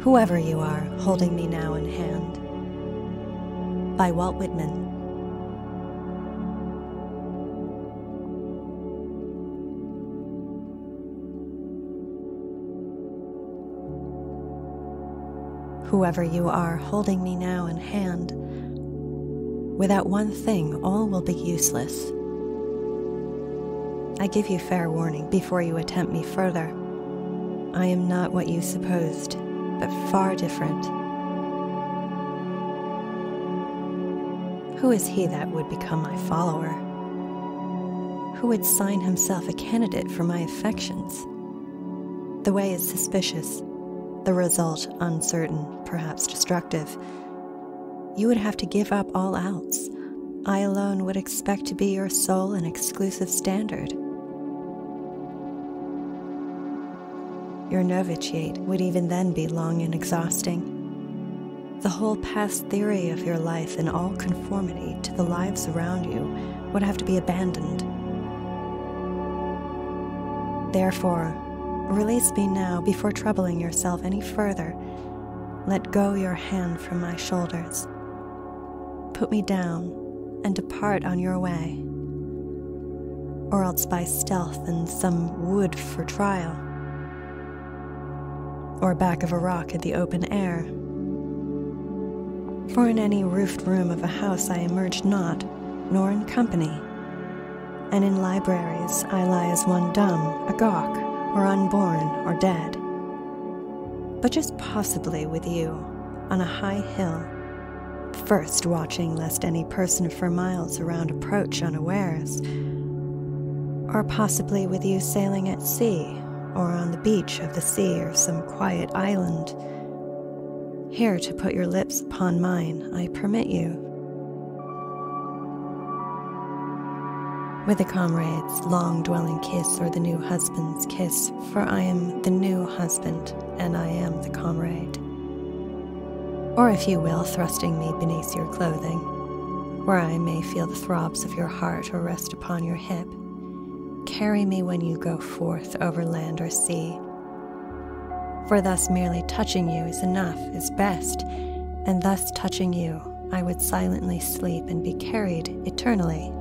Whoever you are, holding me now in hand. By Walt Whitman. Whoever you are, holding me now in hand. Without one thing, all will be useless. I give you fair warning before you attempt me further. I am not what you supposed, but far different. Who is he that would become my follower? Who would sign himself a candidate for my affections? The way is suspicious, the result uncertain, perhaps destructive. You would have to give up all else. I alone would expect to be your sole and exclusive standard. Your novitiate would even then be long and exhausting. The whole past theory of your life in all conformity to the lives around you would have to be abandoned. Therefore, release me now before troubling yourself any further. Let go your hand from my shoulders. Put me down and depart on your way, or else by stealth in some wood for trial or back of a rock at the open air. For in any roofed room of a house I emerge not, nor in company. And in libraries I lie as one dumb, a gawk, or unborn, or dead. But just possibly with you, on a high hill, first watching lest any person for miles around approach unawares, or possibly with you sailing at sea or on the beach of the sea or some quiet island. Here to put your lips upon mine, I permit you. With a comrade's long dwelling kiss or the new husband's kiss, for I am the new husband and I am the comrade. Or if you will, thrusting me beneath your clothing, where I may feel the throbs of your heart or rest upon your hip carry me when you go forth over land or sea. For thus merely touching you is enough, is best, and thus touching you, I would silently sleep and be carried eternally.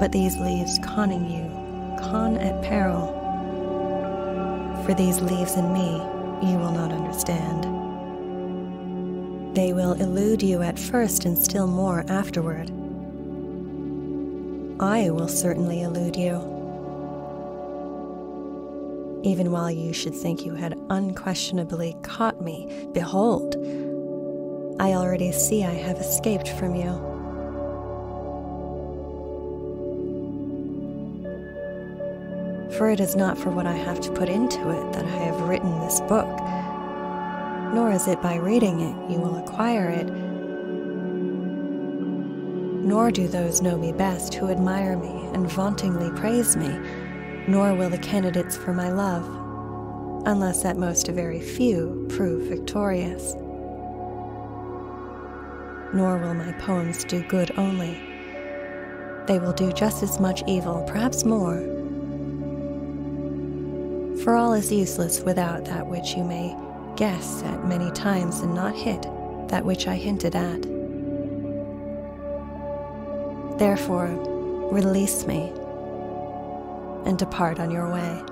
But these leaves conning you, con at peril. For these leaves in me you will not understand. They will elude you at first and still more afterward. I will certainly elude you. Even while you should think you had unquestionably caught me, behold, I already see I have escaped from you. For it is not for what I have to put into it that I have written this book, nor is it by reading it you will acquire it nor do those know me best who admire me and vauntingly praise me, nor will the candidates for my love, unless at most a very few prove victorious. Nor will my poems do good only. They will do just as much evil, perhaps more. For all is useless without that which you may guess at many times and not hit that which I hinted at. Therefore, release me and depart on your way.